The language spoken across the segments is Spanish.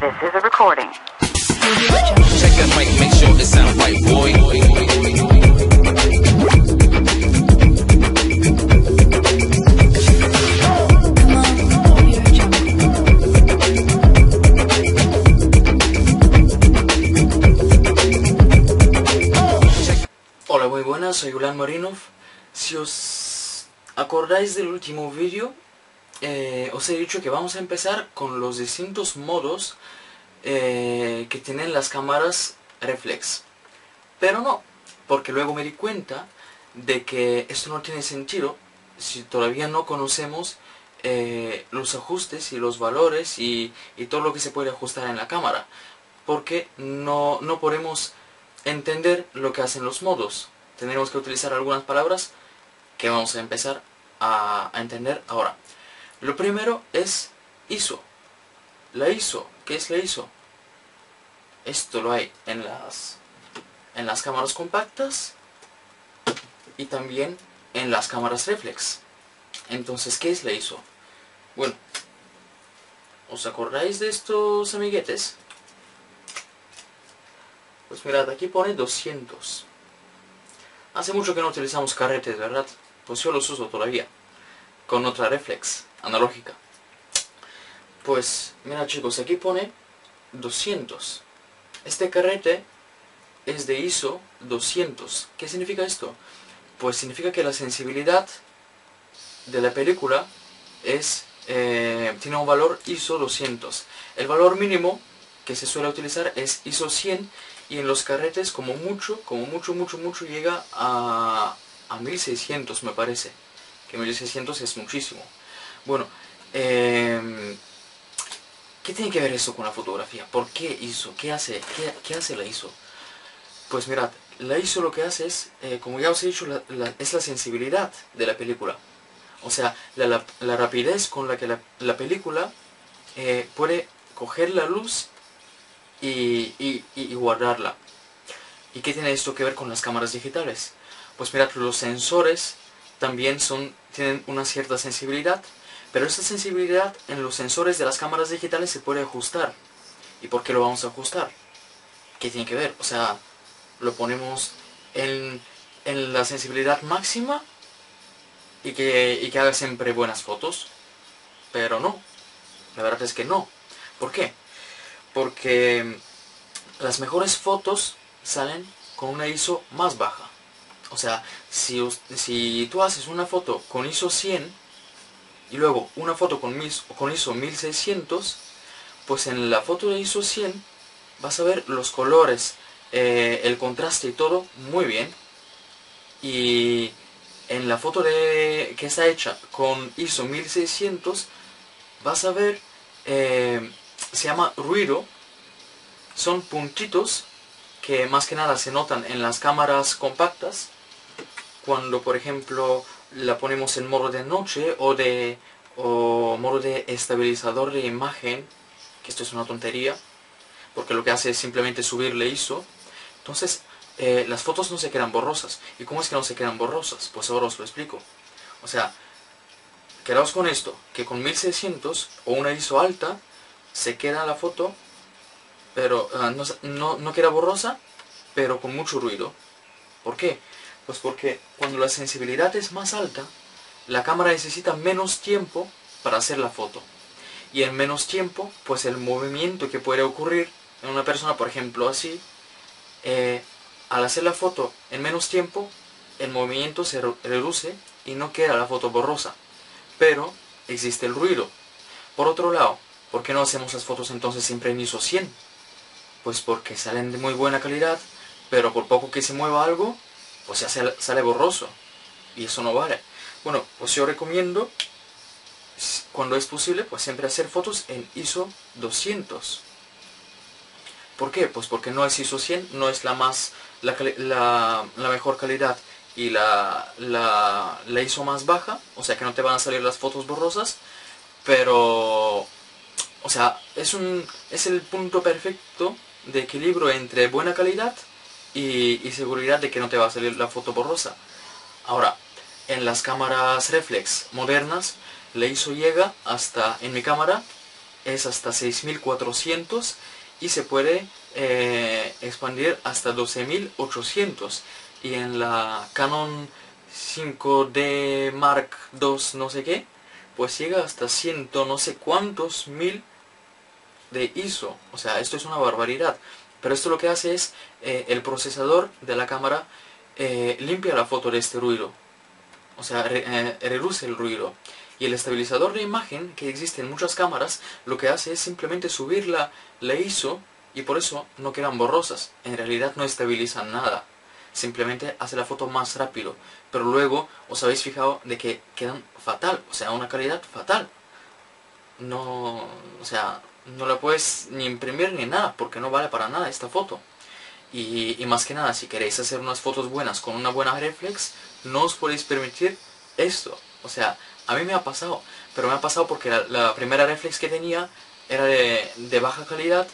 This is a recording. Check that mic, make sure it sound right, boy. Hola, muy buenas, soy Ulan Marinov. Si os acordáis del último vídeo, eh, os he dicho que vamos a empezar con los distintos modos eh, que tienen las cámaras reflex. Pero no, porque luego me di cuenta de que esto no tiene sentido si todavía no conocemos eh, los ajustes y los valores y, todo lo que se puede ajustar en la cámara. Porque no, no podemos entender lo que hacen los modos. Tendremos que utilizar algunas palabras que vamos a empezar a entender ahora. Lo primero es ISO. La ISO, ¿qué es la ISO? Esto lo hay en las, en las cámaras compactas y también en las cámaras reflex. Entonces, ¿qué es la ISO? Bueno, ¿os acordáis de estos amiguetes? Pues mirad, aquí pone 200. Hace mucho que no utilizamos carretes, ¿verdad? Pues yo los uso todavía. Con otra reflex analógica. Pues, mira chicos, aquí pone 200. Este carrete es de ISO 200. ¿Qué significa esto? Pues significa que la sensibilidad de la película es eh, tiene un valor ISO 200. El valor mínimo que se suele utilizar es ISO 100 y en los carretes como mucho, como mucho, mucho, mucho llega a, a 1600 me parece. Que 1600 es muchísimo. Bueno, eh, ¿qué tiene que ver eso con la fotografía? ¿Por qué ISO? ¿Qué hace, qué, hace la ISO? Pues mirad, la ISO lo que hace es, eh, como ya os he dicho, es la sensibilidad de la película. O sea, la, rapidez con la que la, la película eh, puede coger la luz y- y guardarla. ¿Y qué tiene esto que ver con las cámaras digitales? Pues mirad, los sensores también son, tienen una cierta sensibilidad, pero esta sensibilidad en los sensores de las cámaras digitales se puede ajustar. ¿Y por qué lo vamos a ajustar? ¿Qué tiene que ver? O sea, lo ponemos en, en la sensibilidad máxima y que, y que haga siempre buenas fotos. Pero no, la verdad es que no. ¿Por qué? Porque las mejores fotos salen con una ISO más baja. O sea, si, si tú haces una foto con ISO 100 y luego una foto con, mis- con ISO 1600, pues en la foto de ISO 100 vas a ver los colores, eh, el contraste y todo muy bien. Y en la foto de, que está hecha con ISO 1600 vas a ver, eh, se llama ruido, son puntitos que más que nada se notan en las cámaras compactas cuando por ejemplo la ponemos en modo de noche o de o modo de estabilizador de imagen que esto es una tontería porque lo que hace es simplemente subirle ISO entonces eh, las fotos no se quedan borrosas y cómo es que no se quedan borrosas pues ahora os lo explico o sea quedaos con esto que con 1600 o una ISO alta se queda la foto pero ah, no, no, no queda borrosa, pero con mucho ruido. ¿Por qué? Pues porque cuando la sensibilidad es más alta, la cámara necesita menos tiempo para hacer la foto. Y en menos tiempo, pues el movimiento que puede ocurrir en una persona, por ejemplo así, eh, al hacer la foto en menos tiempo, el movimiento se re- reduce y no queda la foto borrosa. Pero existe el ruido. Por otro lado, ¿por qué no hacemos las fotos entonces siempre en ISO 100? Pues porque salen de muy buena calidad, pero por poco que se mueva algo, pues ya sale, borroso. Y eso no vale. Bueno, pues yo recomiendo, cuando es posible, pues siempre hacer fotos en ISO 200. ¿Por qué? Pues porque no es ISO 100, no es la más, la, mejor calidad y la, la, la ISO más baja, o sea que no te van a salir las fotos borrosas, pero o sea, es, un, es el punto perfecto de equilibrio entre buena calidad y, seguridad de que no te va a salir la foto borrosa. Ahora, en las cámaras reflex modernas, la ISO llega hasta, en mi cámara, es hasta 6400 y se puede eh, expandir hasta 12800 y en la Canon 5D Mark II no sé qué pues llega hasta ciento no sé cuántos mil de ISO. O sea esto es una barbaridad pero esto lo que hace es eh, el procesador de la cámara eh, limpia la foto de este ruido o sea reduce el ruido y el estabilizador de imagen que existe en muchas cámaras lo que hace es simplemente subir la, la ISO y por eso no quedan borrosas. En realidad no estabilizan nada. Simplemente hace la foto más rápido. Pero luego os habéis fijado de que quedan fatal. O sea, una calidad fatal. No, o sea, no la puedes ni imprimir ni nada porque no vale para nada esta foto. Y, y, más que nada, si queréis hacer unas fotos buenas con una buena reflex, no os podéis permitir esto. O sea, a mí me ha pasado, pero me ha pasado porque la, primera reflex que tenía era de, baja calidad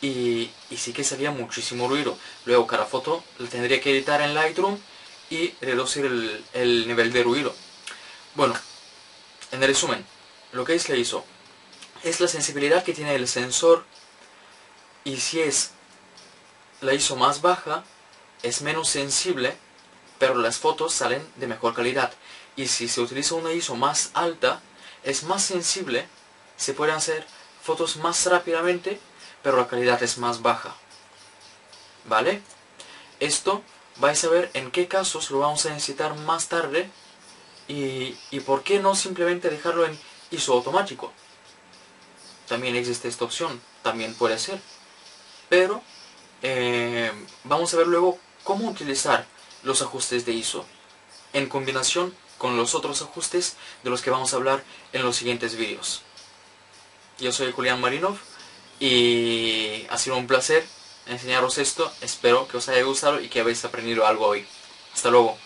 y, sí que salía muchísimo ruido. Luego cada foto la tendría que editar en Lightroom y reducir el, nivel de ruido. Bueno, en resumen, lo que es la ISO es la sensibilidad que tiene el sensor y si es la ISO más baja es menos sensible pero las fotos salen de mejor calidad y si se utiliza una ISO más alta, es más sensible, se pueden hacer fotos más rápidamente, pero la calidad es más baja. ¿Vale? Esto vais a ver en qué casos lo vamos a necesitar más tarde y, y por qué no simplemente dejarlo en ISO automático. También existe esta opción, también puede ser. Pero eh, vamos a ver luego cómo utilizar los ajustes de ISO en combinación con los otros ajustes de los que vamos a hablar en los siguientes vídeos. Yo soy Julián Marinov y ha sido un placer enseñaros esto. Espero que os haya gustado y que habéis aprendido algo hoy. Hasta luego.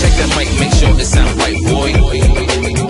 Check that mic, make sure it sound right, boy.